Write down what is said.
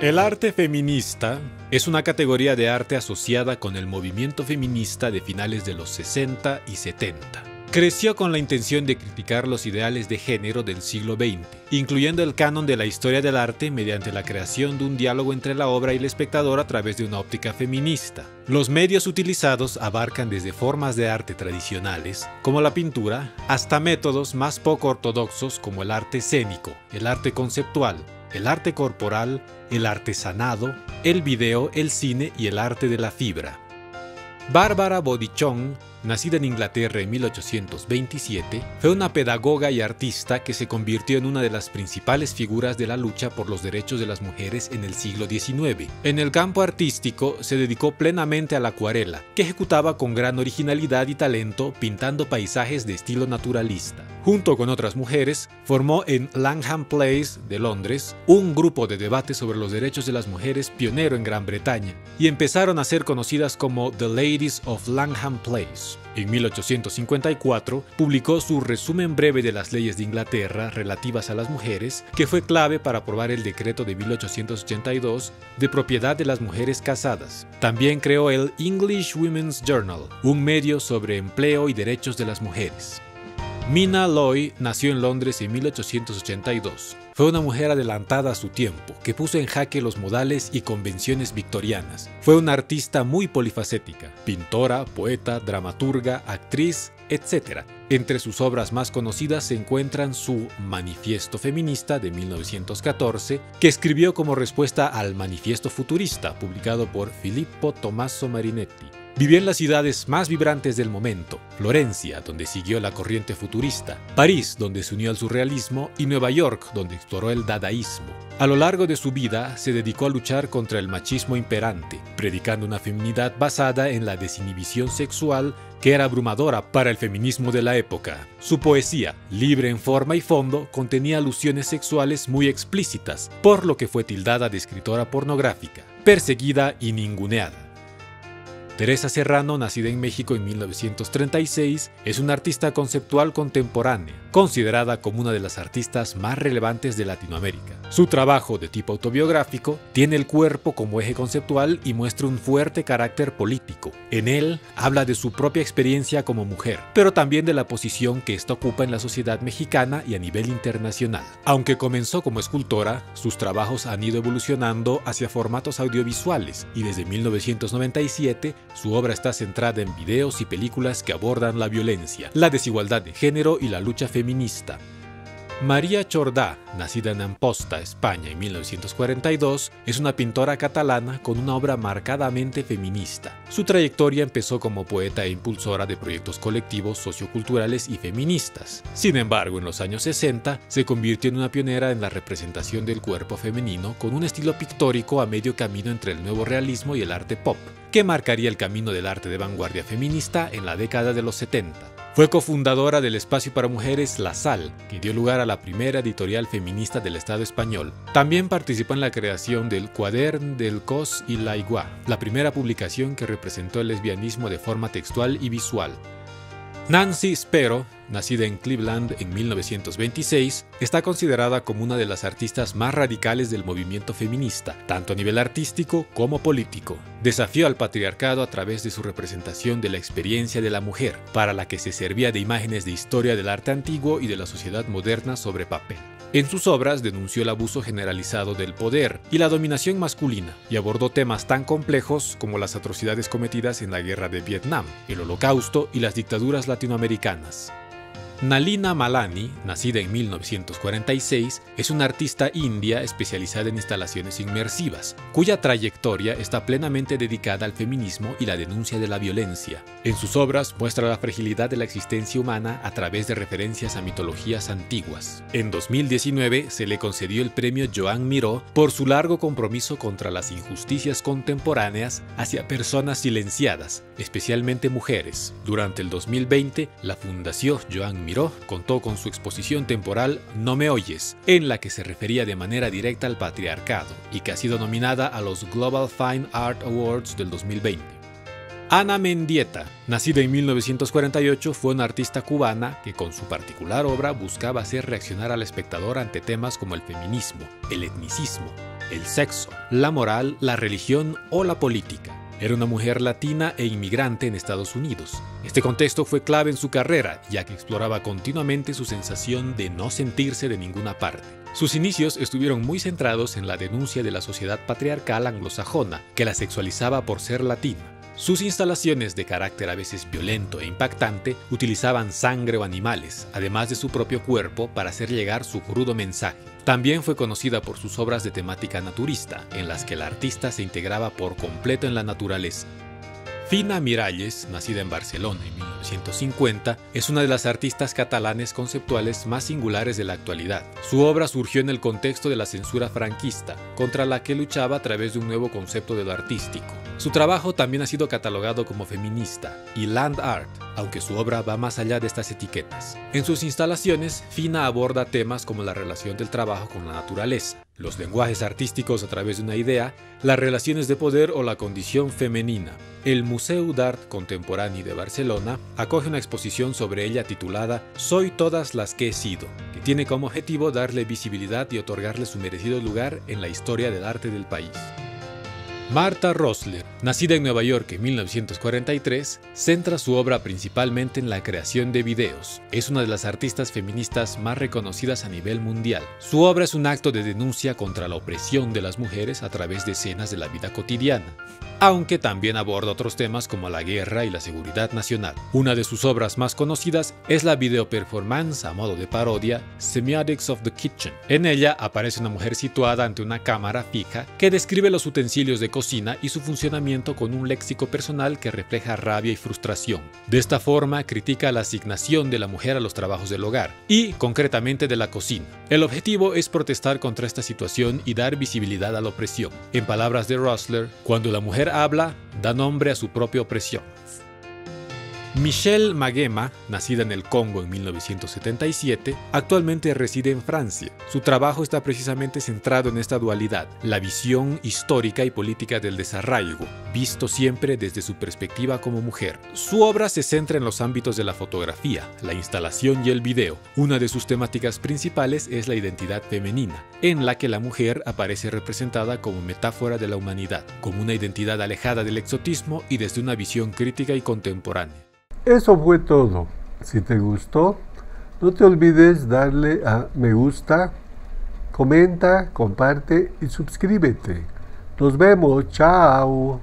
El arte feminista es una categoría de arte asociada con el movimiento feminista de finales de los 60 y 70. Creció con la intención de criticar los ideales de género del siglo XX, incluyendo el canon de la historia del arte mediante la creación de un diálogo entre la obra y el espectador a través de una óptica feminista. Los medios utilizados abarcan desde formas de arte tradicionales, como la pintura, hasta métodos más poco ortodoxos como el arte escénico, el arte conceptual, el arte corporal, el artesanado, el video, el cine y el arte de la fibra. Bárbara Bodichon nacida en Inglaterra en 1827, fue una pedagoga y artista que se convirtió en una de las principales figuras de la lucha por los derechos de las mujeres en el siglo XIX. En el campo artístico se dedicó plenamente a la acuarela, que ejecutaba con gran originalidad y talento pintando paisajes de estilo naturalista. Junto con otras mujeres, formó en Langham Place de Londres un grupo de debate sobre los derechos de las mujeres pionero en Gran Bretaña y empezaron a ser conocidas como The Ladies of Langham Place. En 1854 publicó su resumen breve de las leyes de Inglaterra relativas a las mujeres, que fue clave para aprobar el decreto de 1882 de propiedad de las mujeres casadas. También creó el English Women's Journal, un medio sobre empleo y derechos de las mujeres. Mina Loy nació en Londres en 1882. Fue una mujer adelantada a su tiempo, que puso en jaque los modales y convenciones victorianas. Fue una artista muy polifacética, pintora, poeta, dramaturga, actriz, etc. Entre sus obras más conocidas se encuentran su Manifiesto Feminista de 1914, que escribió como respuesta al Manifiesto Futurista, publicado por Filippo Tommaso Marinetti. Vivió en las ciudades más vibrantes del momento, Florencia, donde siguió la corriente futurista, París, donde se unió al surrealismo, y Nueva York, donde exploró el dadaísmo. A lo largo de su vida se dedicó a luchar contra el machismo imperante, predicando una feminidad basada en la desinhibición sexual que era abrumadora para el feminismo de la época. Su poesía, libre en forma y fondo, contenía alusiones sexuales muy explícitas, por lo que fue tildada de escritora pornográfica, perseguida y ninguneada. Teresa Serrano, nacida en México en 1936, es una artista conceptual contemporánea, considerada como una de las artistas más relevantes de Latinoamérica. Su trabajo de tipo autobiográfico tiene el cuerpo como eje conceptual y muestra un fuerte carácter político. En él habla de su propia experiencia como mujer, pero también de la posición que ésta ocupa en la sociedad mexicana y a nivel internacional. Aunque comenzó como escultora, sus trabajos han ido evolucionando hacia formatos audiovisuales y desde 1997 su obra está centrada en videos y películas que abordan la violencia, la desigualdad de género y la lucha feminista. María Chordá, nacida en Amposta, España, en 1942, es una pintora catalana con una obra marcadamente feminista. Su trayectoria empezó como poeta e impulsora de proyectos colectivos socioculturales y feministas. Sin embargo, en los años 60 se convirtió en una pionera en la representación del cuerpo femenino con un estilo pictórico a medio camino entre el nuevo realismo y el arte pop, que marcaría el camino del arte de vanguardia feminista en la década de los 70. Fue cofundadora del espacio para mujeres La Sal, que dio lugar a la primera editorial feminista del Estado español. También participó en la creación del Cuadern del Cos y la Igua, la primera publicación que representó el lesbianismo de forma textual y visual. Nancy Spero, nacida en Cleveland en 1926, está considerada como una de las artistas más radicales del movimiento feminista, tanto a nivel artístico como político. Desafió al patriarcado a través de su representación de la experiencia de la mujer, para la que se servía de imágenes de historia del arte antiguo y de la sociedad moderna sobre papel. En sus obras denunció el abuso generalizado del poder y la dominación masculina y abordó temas tan complejos como las atrocidades cometidas en la guerra de Vietnam, el holocausto y las dictaduras latinoamericanas. Nalina Malani, nacida en 1946, es una artista india especializada en instalaciones inmersivas, cuya trayectoria está plenamente dedicada al feminismo y la denuncia de la violencia. En sus obras muestra la fragilidad de la existencia humana a través de referencias a mitologías antiguas. En 2019 se le concedió el premio Joan Miró por su largo compromiso contra las injusticias contemporáneas hacia personas silenciadas, especialmente mujeres. Durante el 2020, la Fundación Joan Miró Contó con su exposición temporal No me oyes, en la que se refería de manera directa al patriarcado y que ha sido nominada a los Global Fine Art Awards del 2020. Ana Mendieta, nacida en 1948, fue una artista cubana que con su particular obra buscaba hacer reaccionar al espectador ante temas como el feminismo, el etnicismo, el sexo, la moral, la religión o la política. Era una mujer latina e inmigrante en Estados Unidos. Este contexto fue clave en su carrera, ya que exploraba continuamente su sensación de no sentirse de ninguna parte. Sus inicios estuvieron muy centrados en la denuncia de la sociedad patriarcal anglosajona, que la sexualizaba por ser latina. Sus instalaciones de carácter a veces violento e impactante utilizaban sangre o animales, además de su propio cuerpo, para hacer llegar su crudo mensaje. También fue conocida por sus obras de temática naturista, en las que la artista se integraba por completo en la naturaleza. Fina Miralles, nacida en Barcelona en 1950, es una de las artistas catalanes conceptuales más singulares de la actualidad. Su obra surgió en el contexto de la censura franquista, contra la que luchaba a través de un nuevo concepto de lo artístico. Su trabajo también ha sido catalogado como feminista y land art, aunque su obra va más allá de estas etiquetas. En sus instalaciones, Fina aborda temas como la relación del trabajo con la naturaleza, los lenguajes artísticos a través de una idea, las relaciones de poder o la condición femenina. El Museu d'Art Contemporani de Barcelona acoge una exposición sobre ella titulada Soy todas las que he sido, que tiene como objetivo darle visibilidad y otorgarle su merecido lugar en la historia del arte del país. Martha Rosler, nacida en Nueva York en 1943, centra su obra principalmente en la creación de videos. Es una de las artistas feministas más reconocidas a nivel mundial. Su obra es un acto de denuncia contra la opresión de las mujeres a través de escenas de la vida cotidiana aunque también aborda otros temas como la guerra y la seguridad nacional. Una de sus obras más conocidas es la video performance a modo de parodia Semiotics of the Kitchen. En ella aparece una mujer situada ante una cámara fija que describe los utensilios de cocina y su funcionamiento con un léxico personal que refleja rabia y frustración. De esta forma critica la asignación de la mujer a los trabajos del hogar y concretamente de la cocina. El objetivo es protestar contra esta situación y dar visibilidad a la opresión. En palabras de Rosler, cuando la mujer habla, da nombre a su propia opresión. Michelle Magema, nacida en el Congo en 1977, actualmente reside en Francia. Su trabajo está precisamente centrado en esta dualidad, la visión histórica y política del desarraigo, visto siempre desde su perspectiva como mujer. Su obra se centra en los ámbitos de la fotografía, la instalación y el video. Una de sus temáticas principales es la identidad femenina, en la que la mujer aparece representada como metáfora de la humanidad, como una identidad alejada del exotismo y desde una visión crítica y contemporánea. Eso fue todo. Si te gustó, no te olvides darle a me gusta, comenta, comparte y suscríbete. Nos vemos, chao.